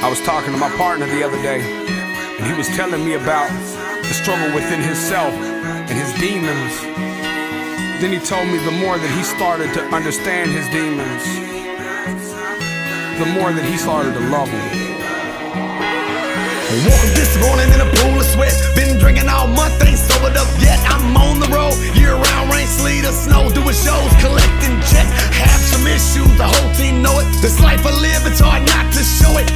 I was talking to my partner the other day, and he was telling me about the struggle within himself and his demons. Then he told me the more that he started to understand his demons, the more that he started to love them. Woke this morning in a pool of sweat. Been drinking all month, ain't sobered up yet. I'm on the road, year round, rain, sleet, or snow, doing shows, collecting checks. Have some issues, the whole team know it. This life I live, it's hard not to show it.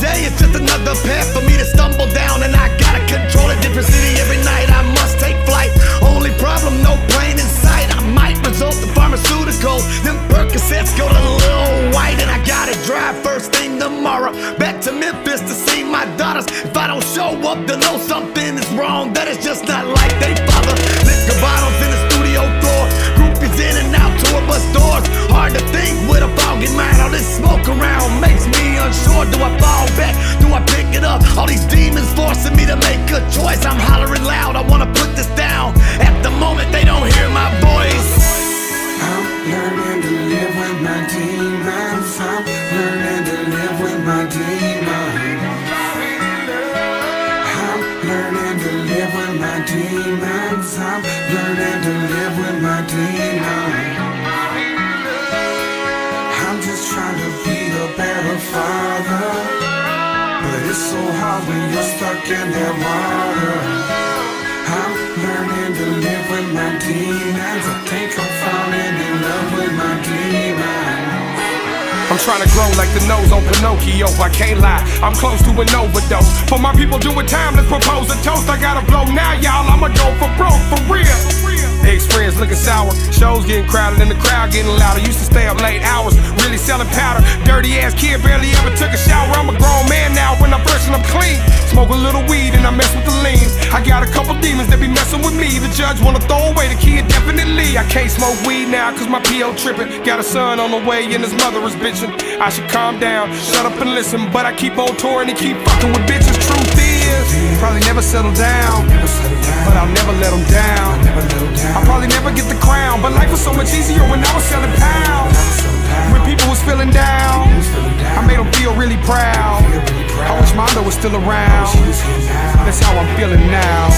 Day, it's just another path for me to stumble down, and I gotta control a different city every night. I must take flight. Only problem, no plane in sight. I might result in pharmaceuticals. Them Percocets go to Lil Wyte, and I gotta drive first thing tomorrow back to Memphis to see my daughters. If I don't show up, they'll know something is wrong. That is just not like they father. Liquor bottles in the studio floor, groupies in and out tour bus doors. Hard to think with a foggy mind. All this smoke around makes me unsure. Do I choice. I'm hollering loud. I wanna put this down. At the moment, they don't hear my voice. I'm learning to live with my demons. I'm learning to live with my demons. I'm learning to live with my demons. I'm learning to live with my demons. So hard when you're stuck in that water. I'm learning to live with my demons. I think I'm falling in love with my demons. I'm trying to grow like the nose on Pinocchio. I can't lie, I'm close to an overdose. For my people doing time, let's propose a toast. I gotta blow now, y'all. I'ma go for broke, for real. Ex friends looking sour, shows getting crowded and the crowd getting louder. Used to stay up late hours, really selling powder. Dirty ass kid, barely ever took a shower. I'm a grown man now when I'm fresh and I'm clean. Smoke a little weed and I mess with the lean. I got a couple demons that be messing with me. The judge wanna throw away the kid, definitely. I can't smoke weed now cause my PO tripping. Got a son on the way and his mother is bitching. I should calm down, shut up and listen. But I keep on touring and keep fucking with bitches. Is, probably never settle down. But I'll never let them down. I'll probably never get the crown. But life was so much easier when I was selling pounds. When people was feeling down, I made them feel really proud. I wish Mondo was still around. That's how I'm feeling now.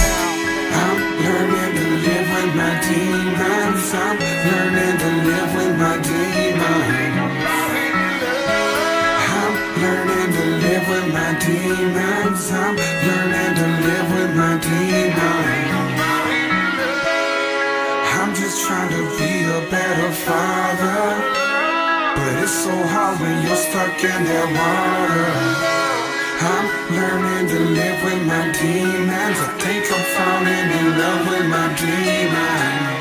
I'm learning to live with my demons. I'm learning to live with my demons. I'm learning to live with my I'm learning to live with my demons. I'm just trying to be a better father. But it's so hard when you're stuck in that water. I'm learning to live with my demons. I think I'm falling in love with my demons.